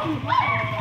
Oh!